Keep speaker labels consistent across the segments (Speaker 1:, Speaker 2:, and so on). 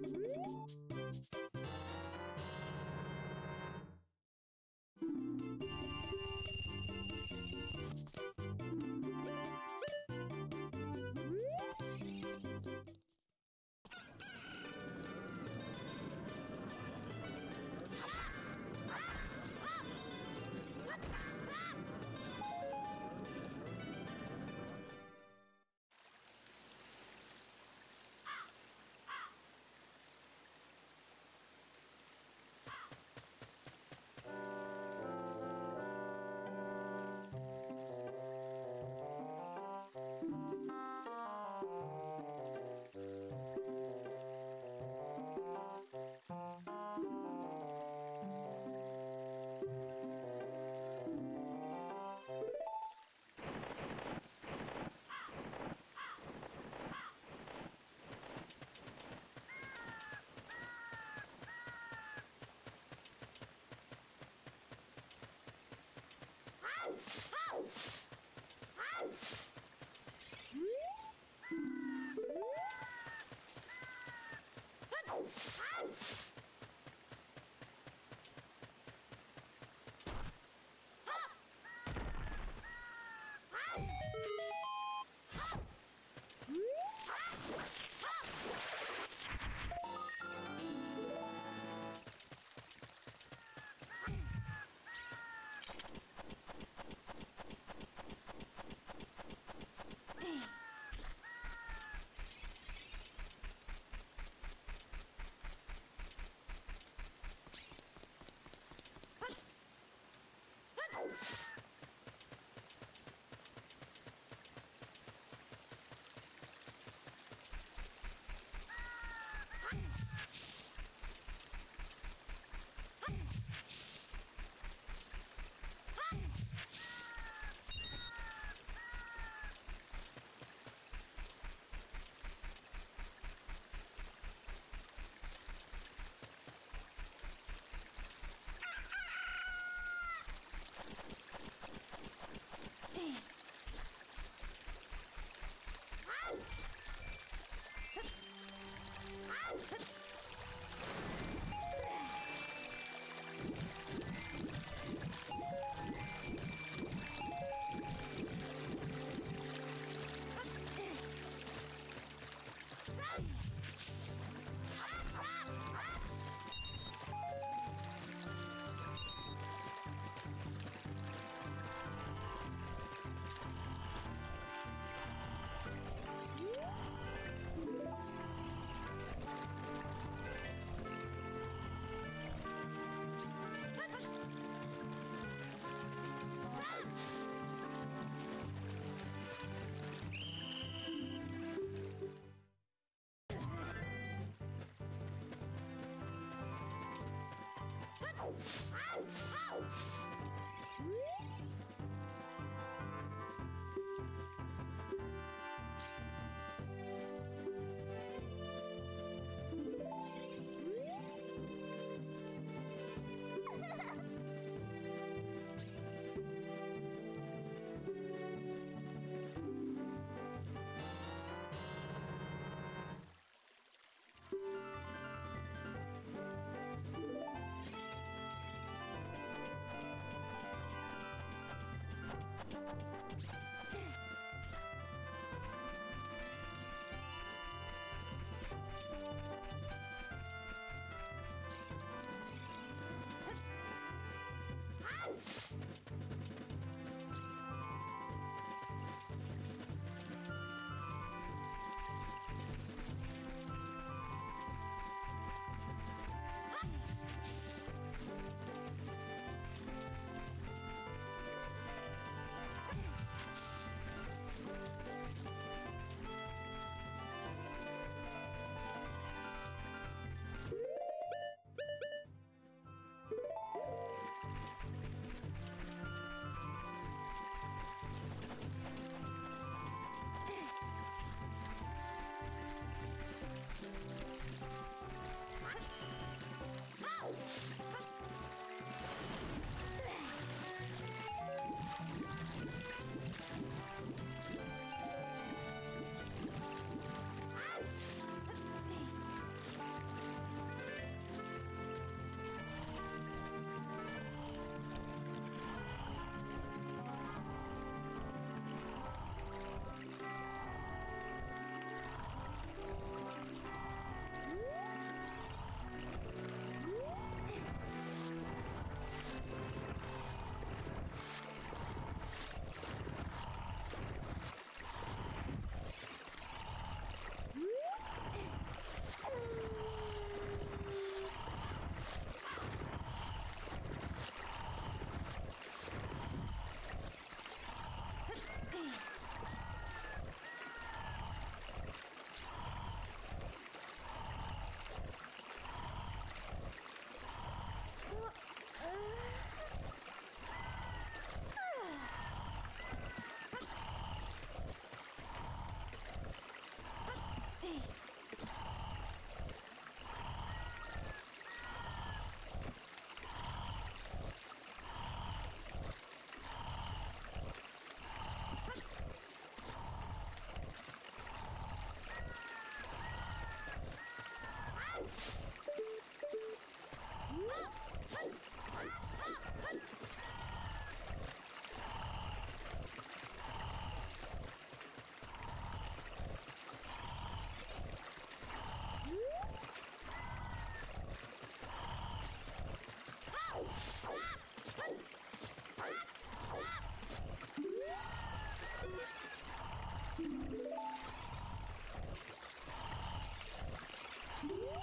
Speaker 1: thank you
Speaker 2: Thank you. Au! Au!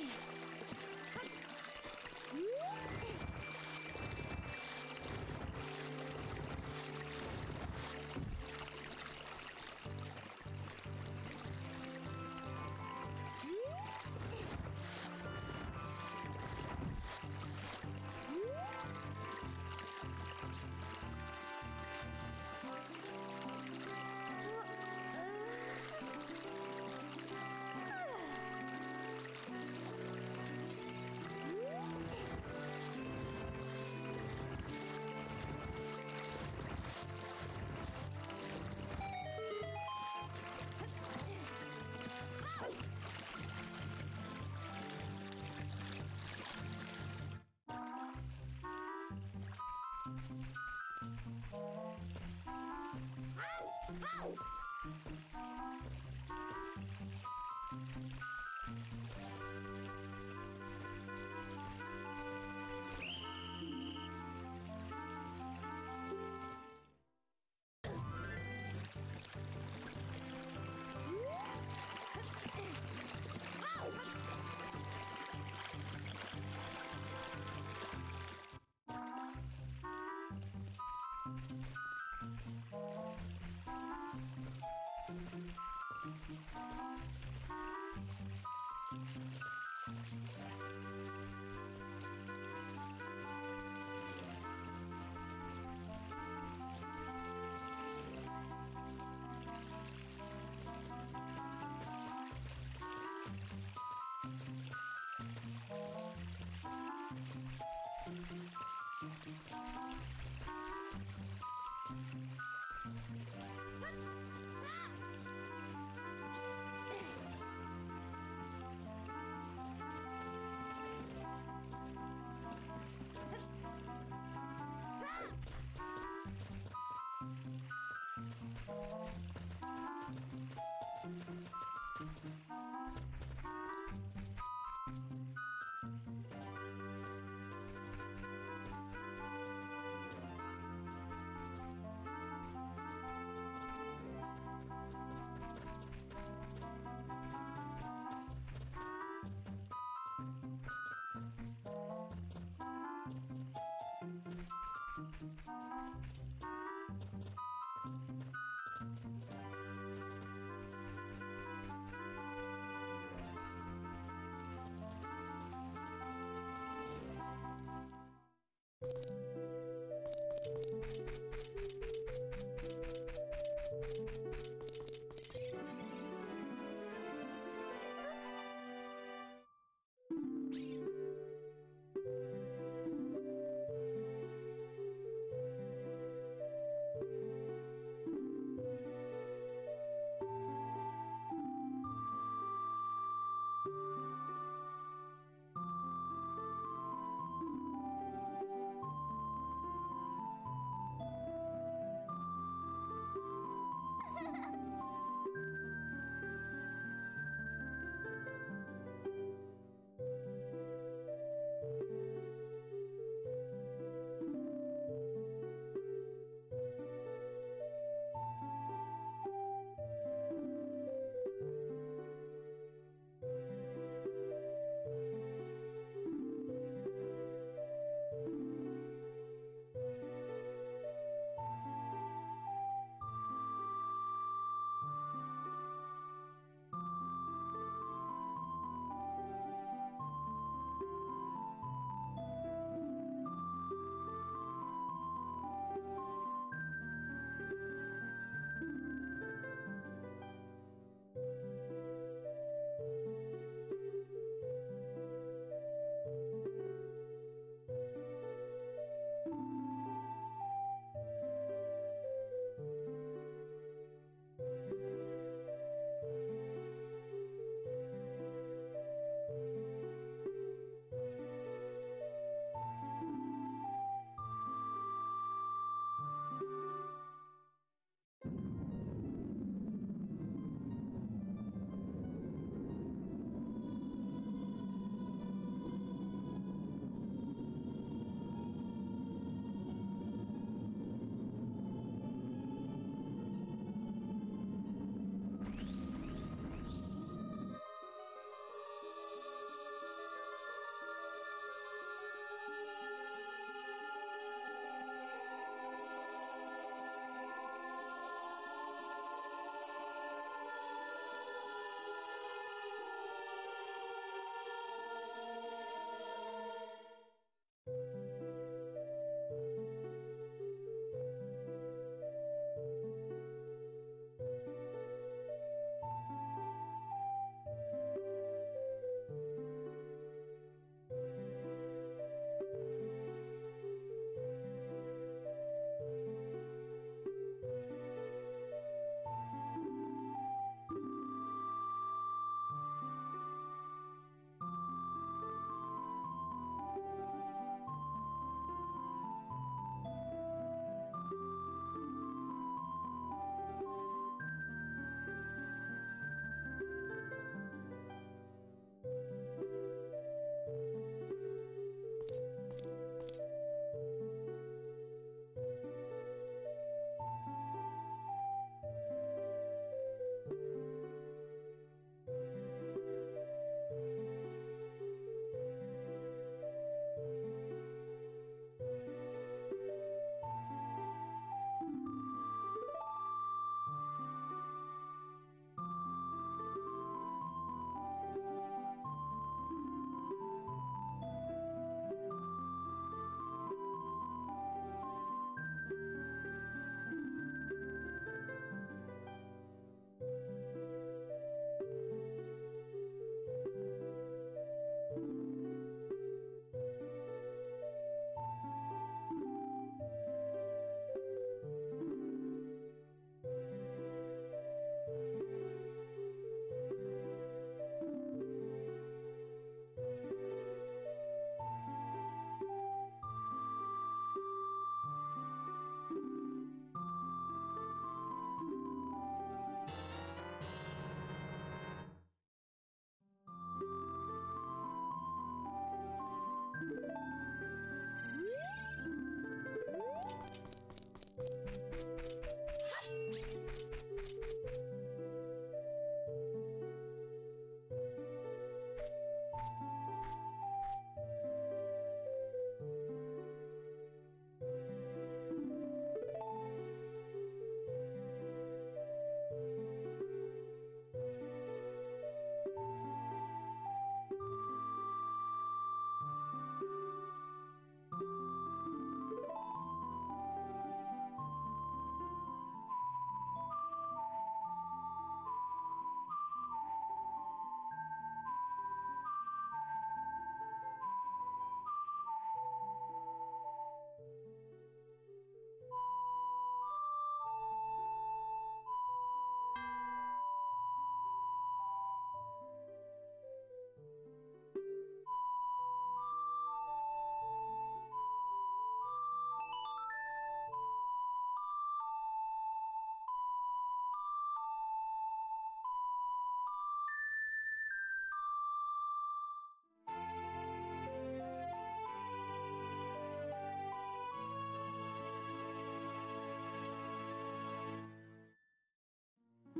Speaker 2: Yay! out.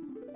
Speaker 1: Música